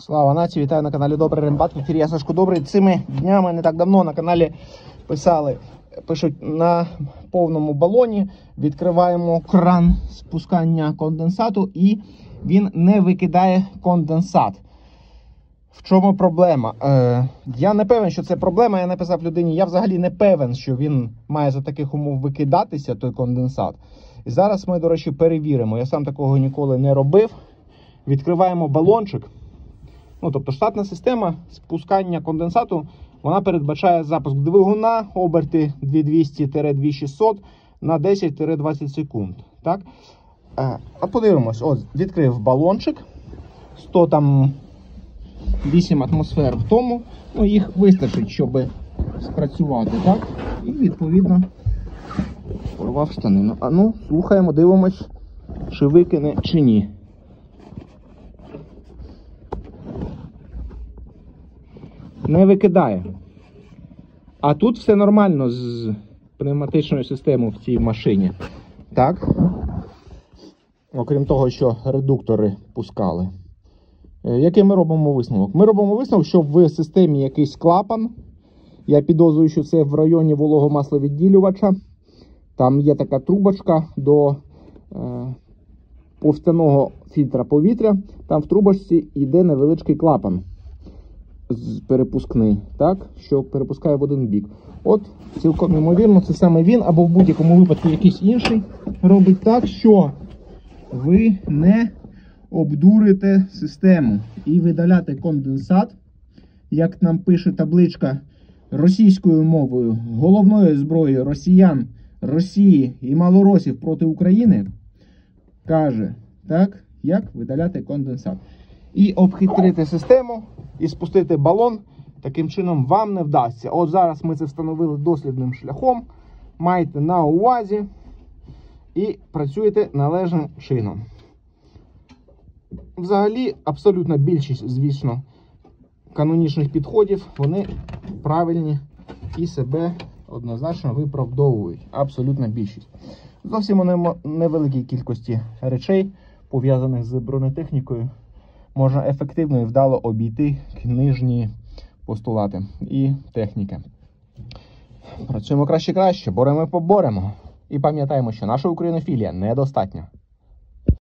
Слава нації, вітаю на каналі Добрий Рембат. В ефірі я Сашко Добрий. Цими днями не так давно на каналі писали, пишуть на повному балоні. Відкриваємо кран спускання конденсату і він не викидає конденсат. В чому проблема? Е, я не певен, що це проблема. Я написав людині. Я взагалі не певен, що він має за таких умов викидатися, той конденсат. І зараз ми, до речі, перевіримо. Я сам такого ніколи не робив. Відкриваємо балончик. Ну, тобто штатна система спускання конденсату вона передбачає запуск двигуна оберти 2200-2600 на 10-20 секунд. Так? Е, А подивимось, от, відкрив балончик. 100 там 8 атмосфер в тому. Ну, їх вистачить, щоб спрацювати. Так? І відповідно порвав штанину. А ну, слухаємо, дивимось, чи викине, чи ні. Не викидає. А тут все нормально з пневматичною системою в цій машині. Так. Окрім того, що редуктори пускали. Е, Який ми робимо висновок? Ми робимо висновок, що в системі якийсь клапан. Я підозрюю, що це в районі вологомасловідділювача. Там є така трубочка до е, повстяного фільтра повітря. Там в трубочці йде невеличкий клапан перепускний, так, що перепускає в один бік. От, цілком ймовірно, це саме він, або в будь-якому випадку якийсь інший робить так, що ви не обдурите систему і видаляти конденсат, як нам пише табличка російською мовою головною зброєю росіян, Росії і малоросів проти України, каже, так, як видаляти конденсат. І обхитрити систему і спустити балон таким чином вам не вдасться. От зараз ми це встановили дослідним шляхом. Майте на увазі і працюєте належним чином. Взагалі, абсолютна більшість, звісно, канонічних підходів, вони правильні і себе однозначно виправдовують. Абсолютна більшість. Зовсім у невеликій кількості речей, пов'язаних з бронетехнікою, можна ефективно і вдало обійти книжні постулати і техніки. Працюємо краще краще, боремо поборемо. І пам'ятаємо, що наша українофілія недостатня.